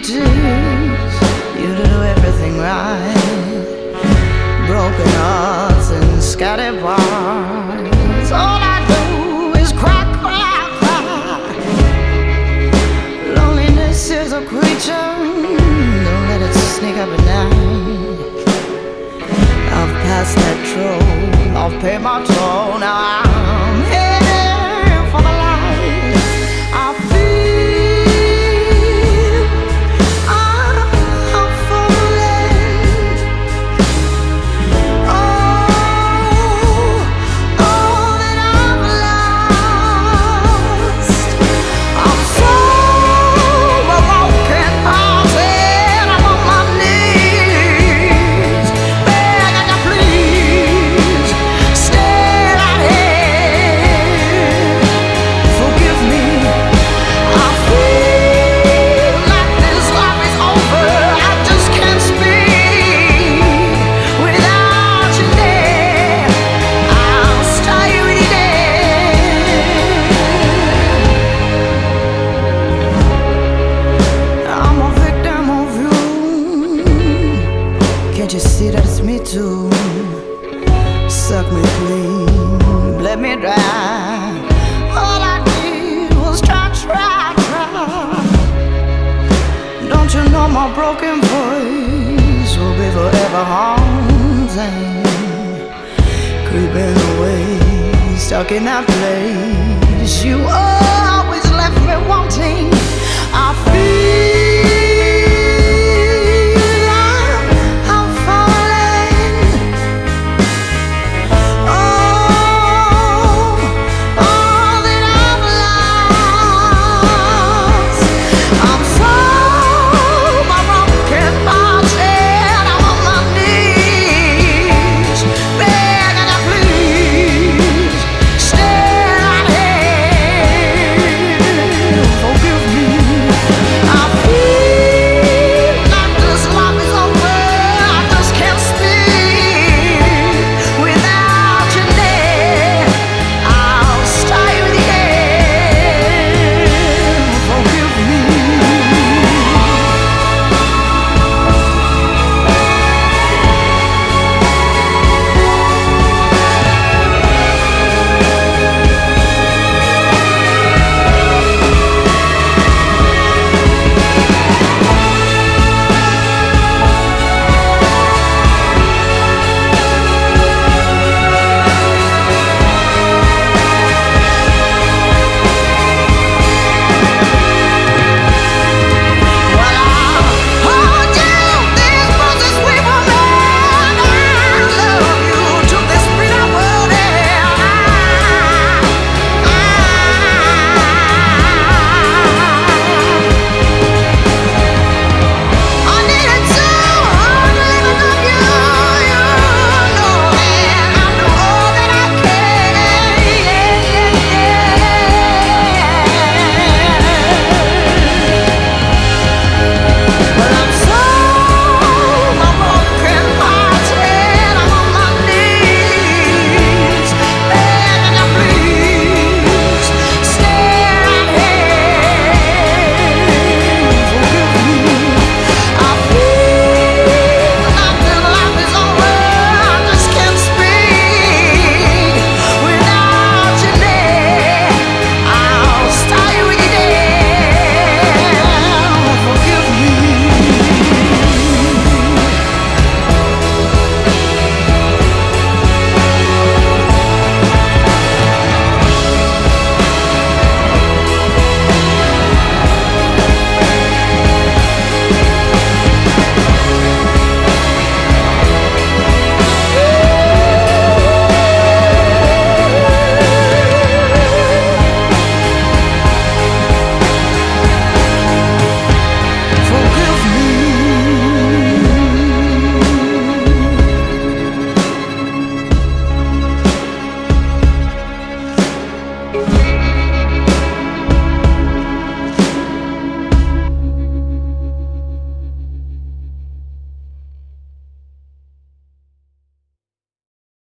preachers, you do everything right. Broken hearts and scattered bars. All I do is cry, cry, cry. Loneliness is a creature. Don't let it sneak up at night. I've passed that troll. I've paid my toll. Now I'm Can't you see that it's me too? Suck me clean, let me dry. All I did was try, try, try. Don't you know my broken voice will be forever haunting, creeping away, stuck in that place you always left me wanting. I feel.